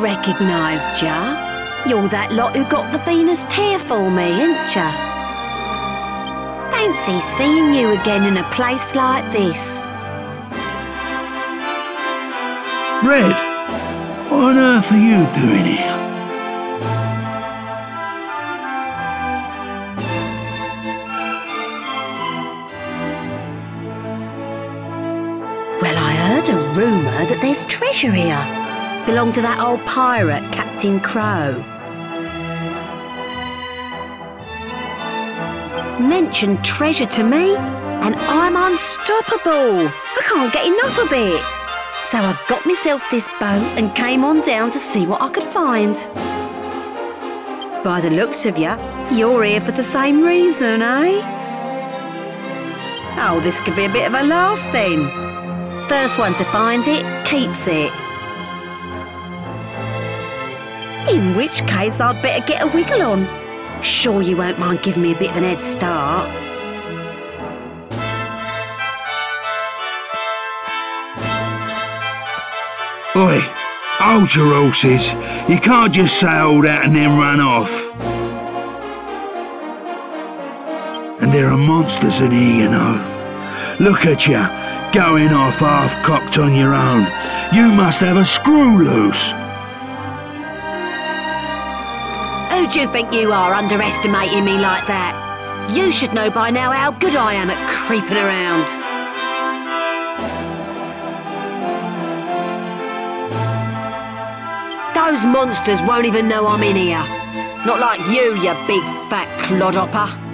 recognised ya. You're that lot who got the Venus tear for me, ain't ya? Fancy seeing you again in a place like this. Red, what on earth are you doing here? Well, I heard a rumour that there's treasure here. Belonged to that old pirate, Captain Crow. Mentioned treasure to me, and I'm unstoppable. I can't get enough of it. So I got myself this boat and came on down to see what I could find. By the looks of you, you're here for the same reason, eh? Oh, this could be a bit of a laugh then. First one to find it keeps it. In which case, I'd better get a wiggle on. Sure, you won't mind giving me a bit of an head start. Oi, hold your horses. You can't just say all that and then run off. And there are monsters in here, you know. Look at you, going off half-cocked on your own. You must have a screw loose. You think you are underestimating me like that? You should know by now how good I am at creeping around. Those monsters won't even know I'm in here. Not like you, you big fat clodhopper.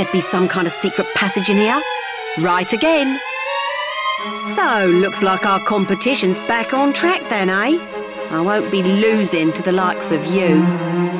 There'd be some kind of secret passage in here. Right again. So, looks like our competition's back on track then, eh? I won't be losing to the likes of you.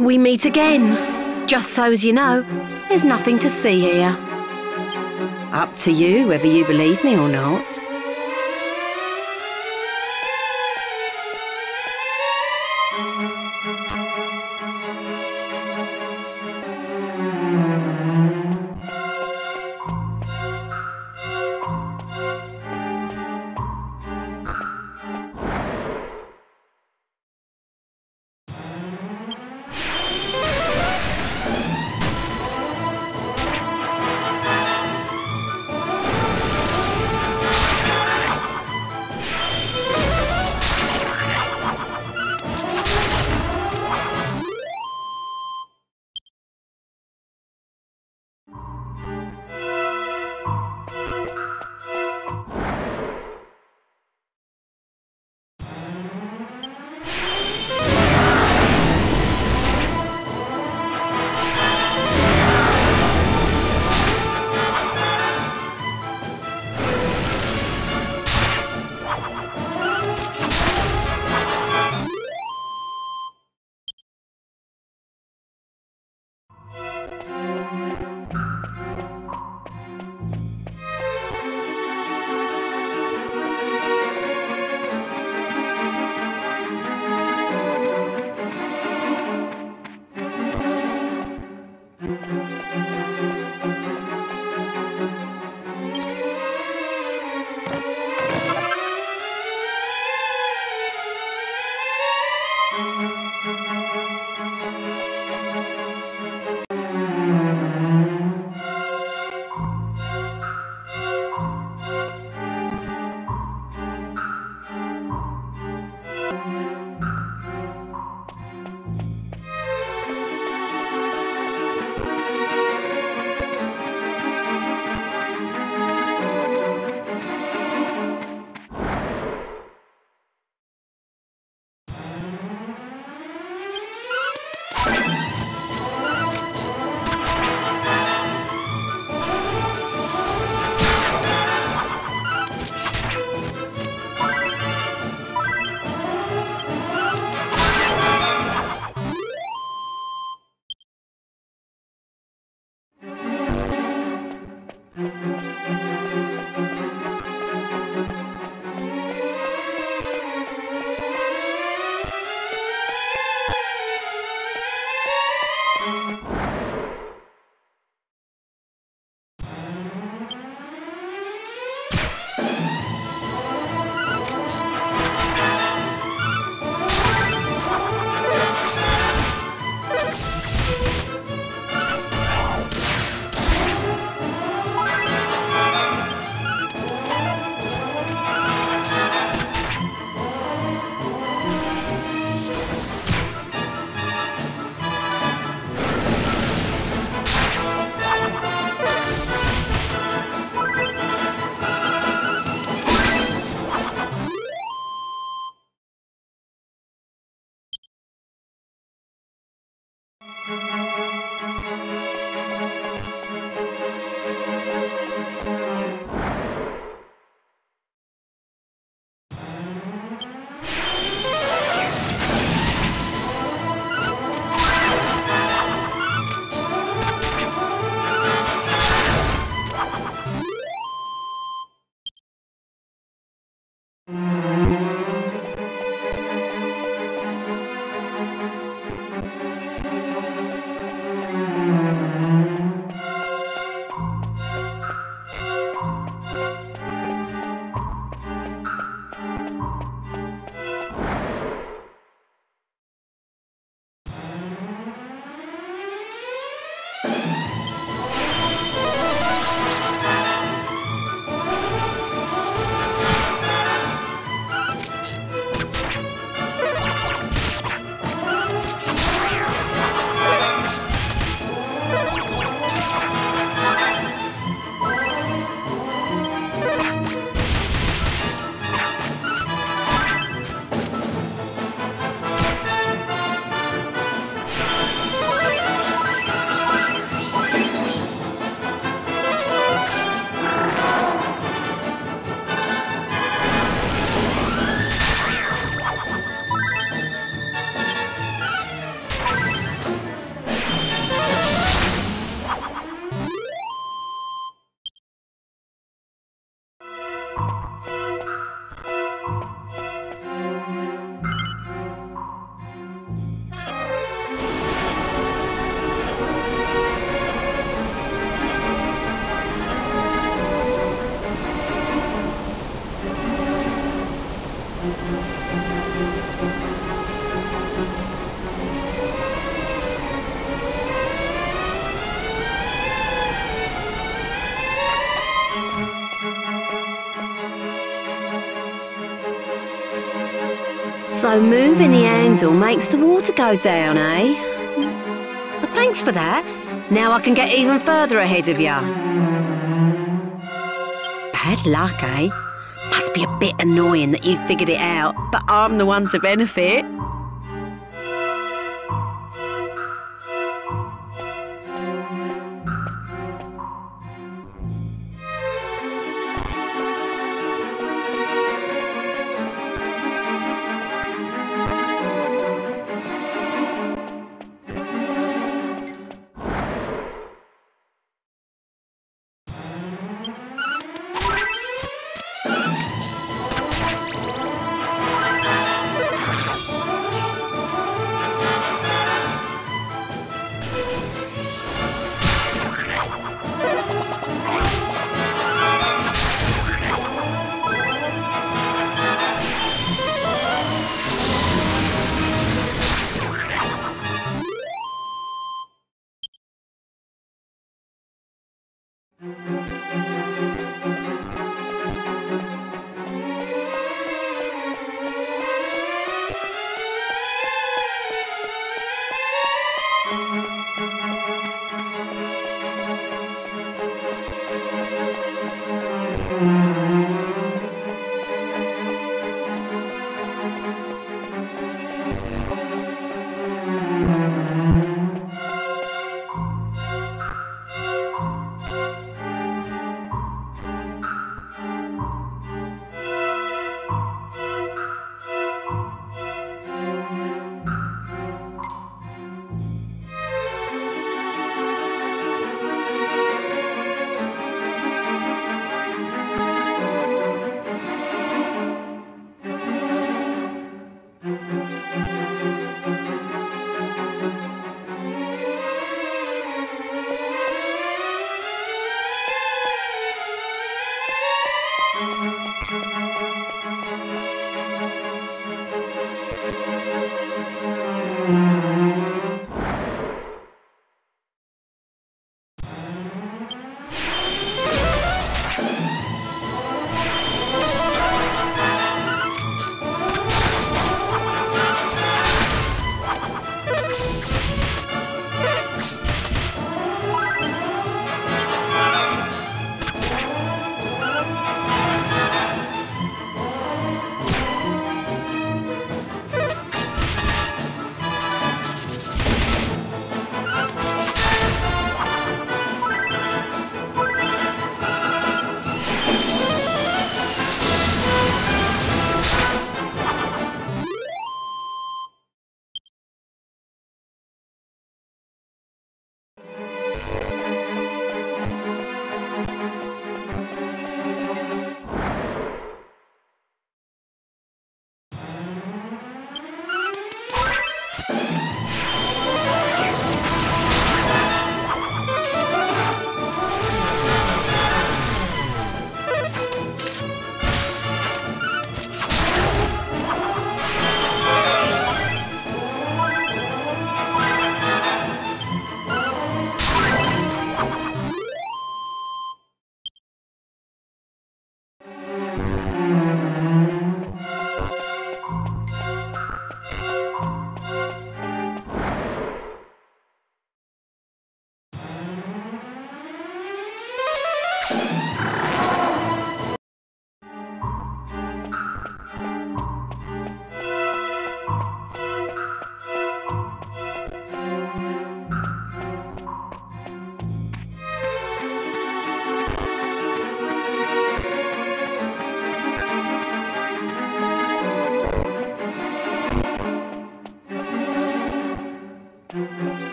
We meet again. Just so as you know, there's nothing to see here. Up to you whether you believe me or not. Música So moving the handle makes the water go down, eh? Well, thanks for that. Now I can get even further ahead of you. Bad luck, eh? Must be a bit annoying that you figured it out, but I'm the one to benefit.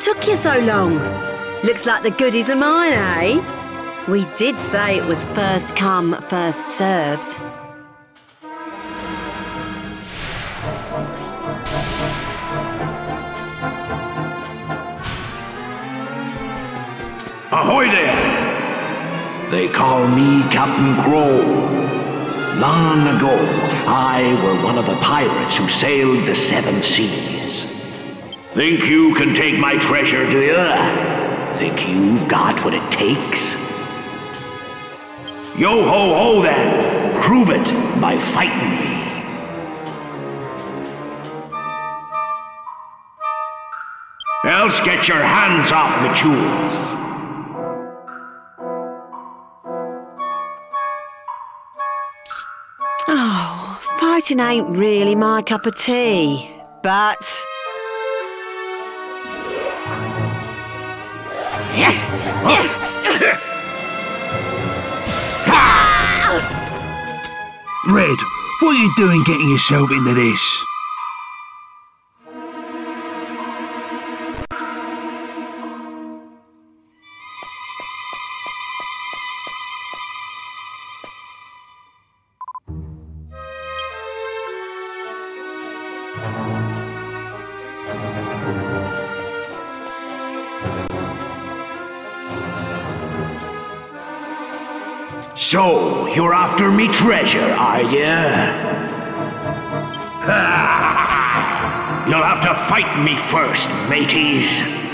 Took you so long? Looks like the goodies are mine, eh? We did say it was first come, first served. Ahoy there! They call me Captain Crow. Long ago, I were one of the pirates who sailed the seven seas. Think you can take my treasure, do you? Think you've got what it takes? Yo ho ho then! Prove it by fighting me. Else get your hands off the jewels. Oh, fighting ain't really my cup of tea. but... Red, what are you doing getting yourself into this? Treasure, are you? You'll have to fight me first, mateys.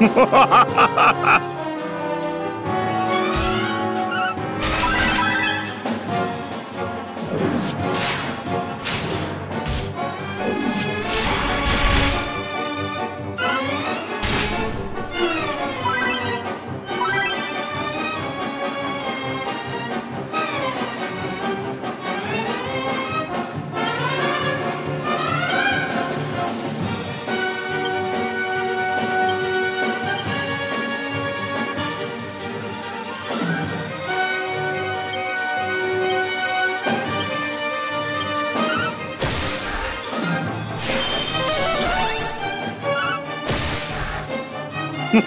哈哈哈哈哈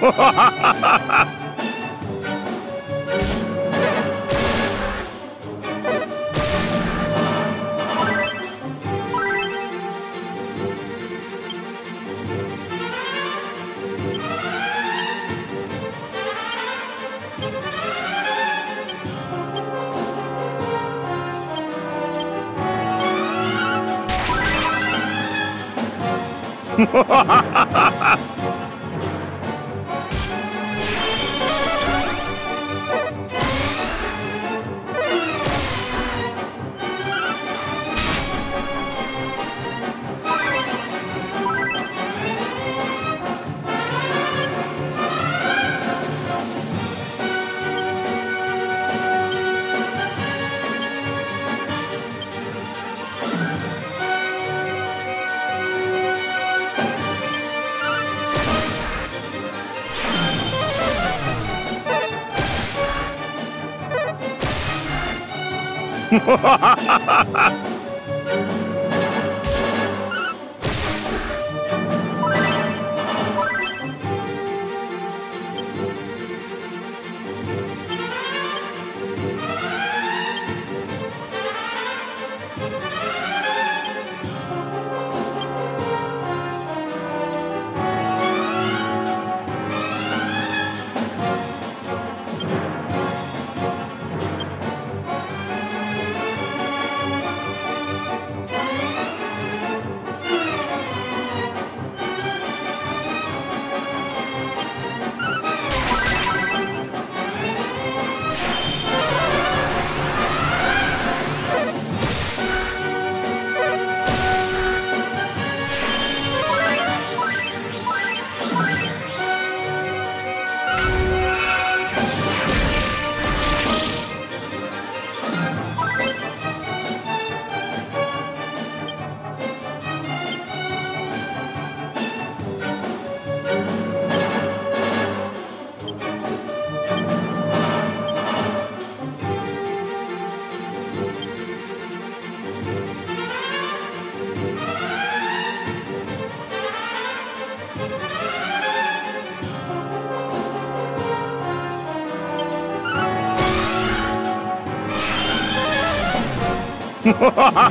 Ha ha ha! Ha ha ha! 哈哈哈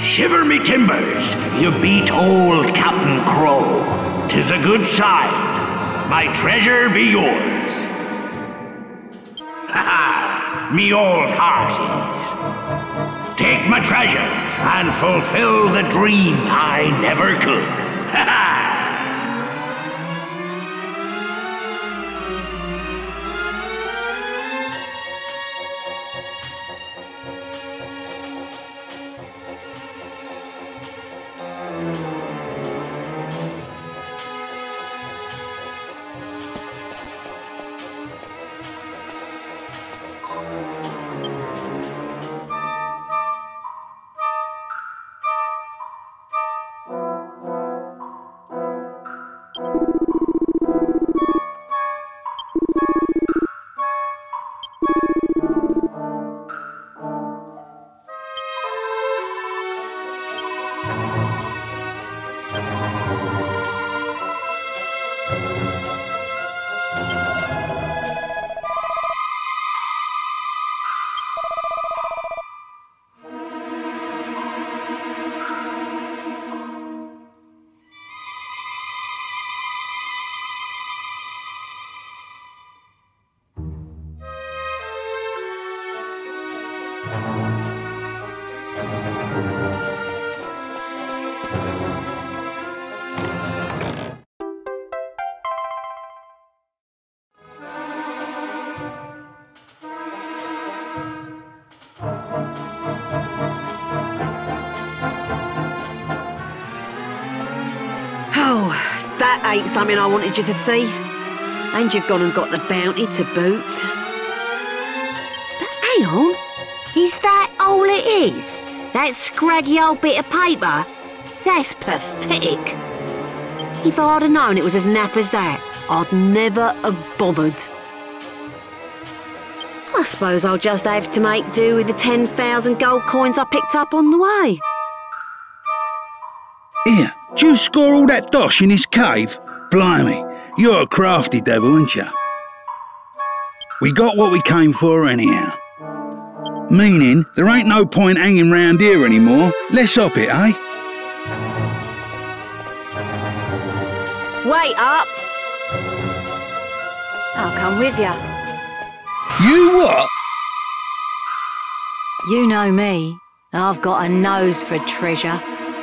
Shiver me timbers, you beat old Captain Crow. Tis a good sign. My treasure be yours. Ha ha! Me old hearties. Take my treasure and fulfill the dream I never could. Something I wanted you to see. And you've gone and got the bounty to boot. But hang on, is that all it is? That scraggy old bit of paper? That's pathetic. If I'd have known it was as naff as that, I'd never have bothered. I suppose I'll just have to make do with the 10,000 gold coins I picked up on the way. Here, do you score all that dosh in this cave? Blimey, you're a crafty devil, aren't you? We got what we came for anyhow. Meaning, there ain't no point hanging round here anymore. Let's up it, eh? Wait up! I'll come with you. You what? You know me. I've got a nose for treasure,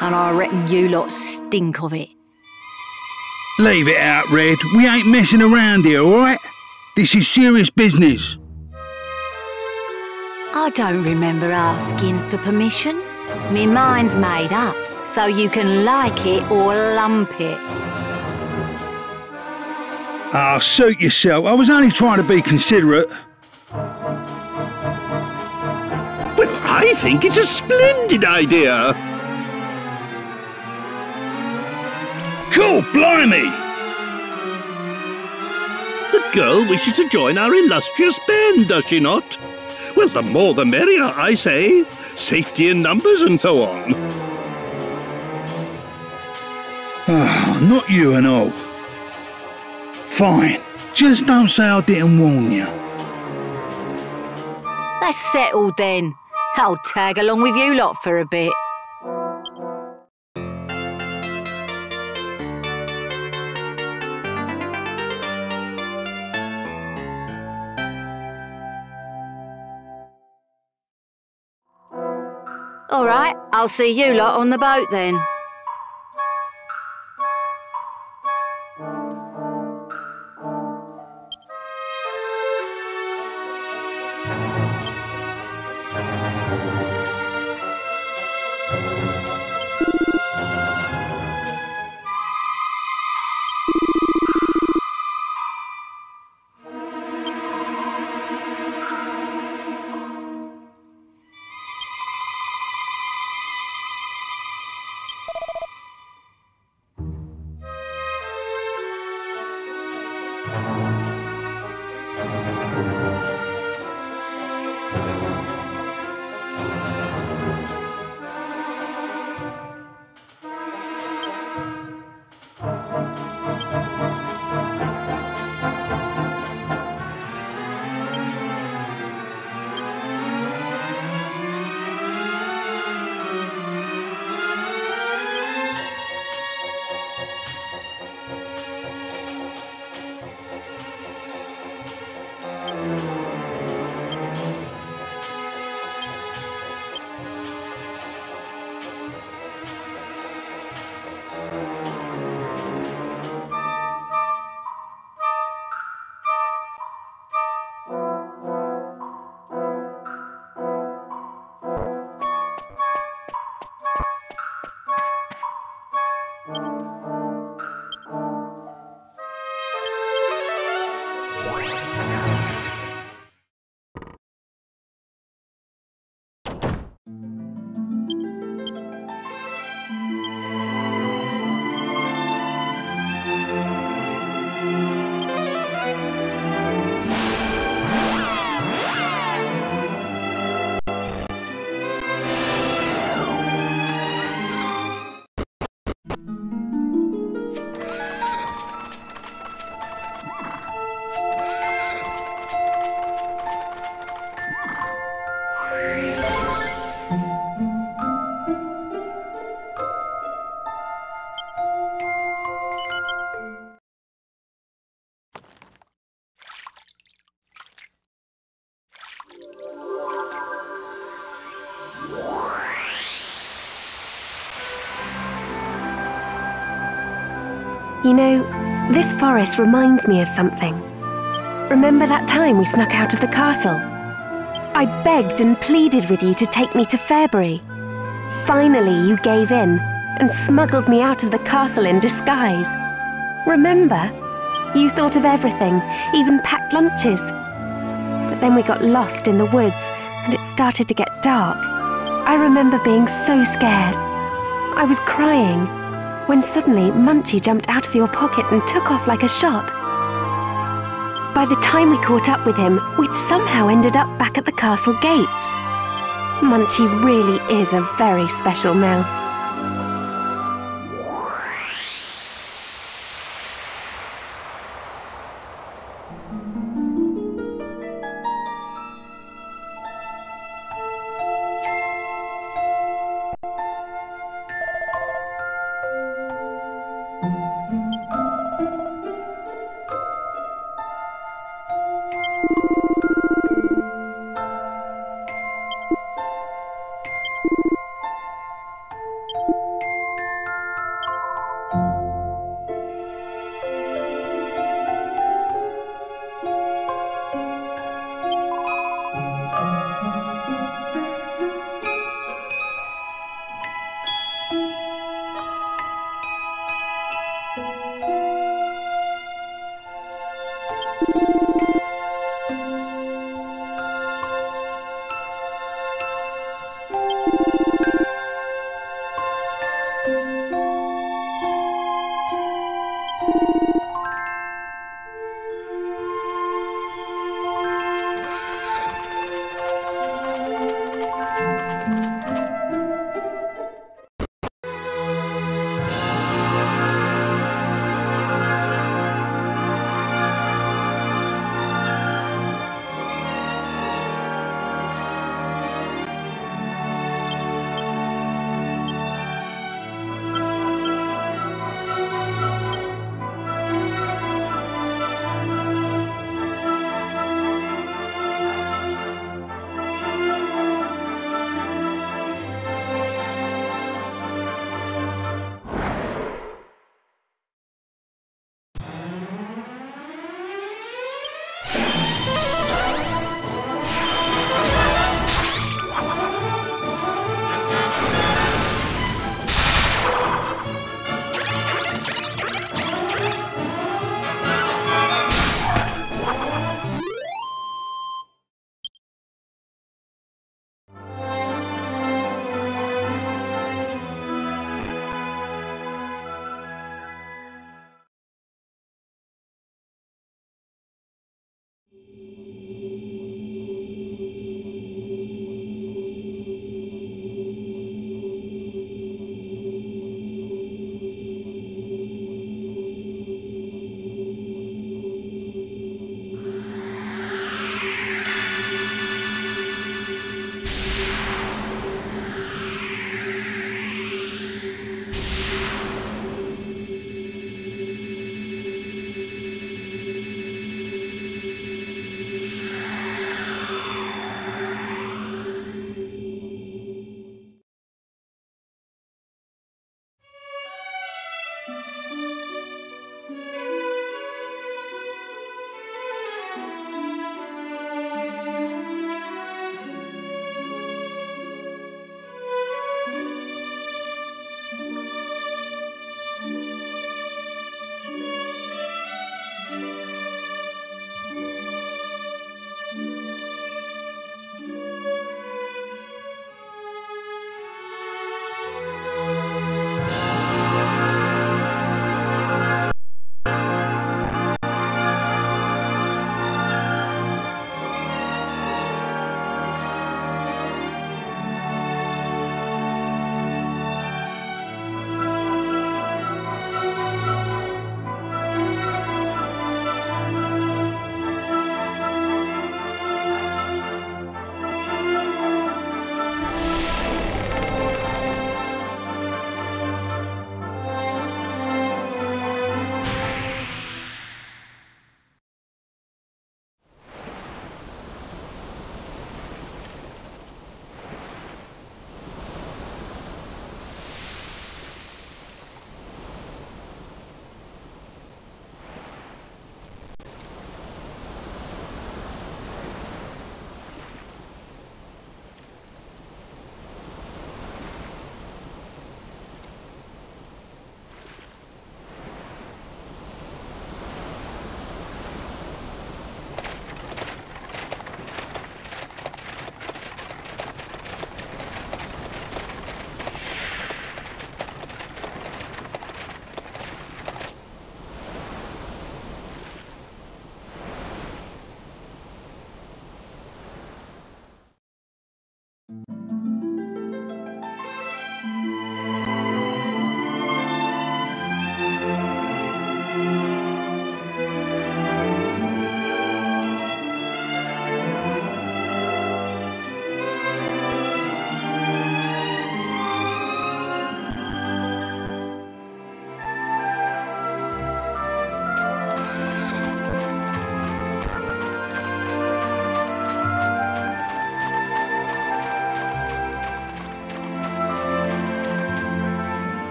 and I reckon you lot stink of it. Leave it out, Red. We ain't messing around here, alright? This is serious business. I don't remember asking for permission. Me mind's made up, so you can like it or lump it. Ah, suit yourself. I was only trying to be considerate. But I think it's a splendid idea. Cool, blimey! The girl wishes to join our illustrious band, does she not? Well, the more the merrier, I say. Safety in numbers and so on. Ah, not you and all. Fine. Just don't say I didn't warn you. That's settled then. I'll tag along with you lot for a bit. Right, I'll see you lot on the boat then. You know, this forest reminds me of something. Remember that time we snuck out of the castle? I begged and pleaded with you to take me to Farebury. Finally, you gave in and smuggled me out of the castle in disguise. Remember? You thought of everything, even packed lunches. But then we got lost in the woods and it started to get dark. I remember being so scared. I was crying when suddenly Munchie jumped out of your pocket and took off like a shot. By the time we caught up with him, we'd somehow ended up back at the castle gates. Munchie really is a very special mouse.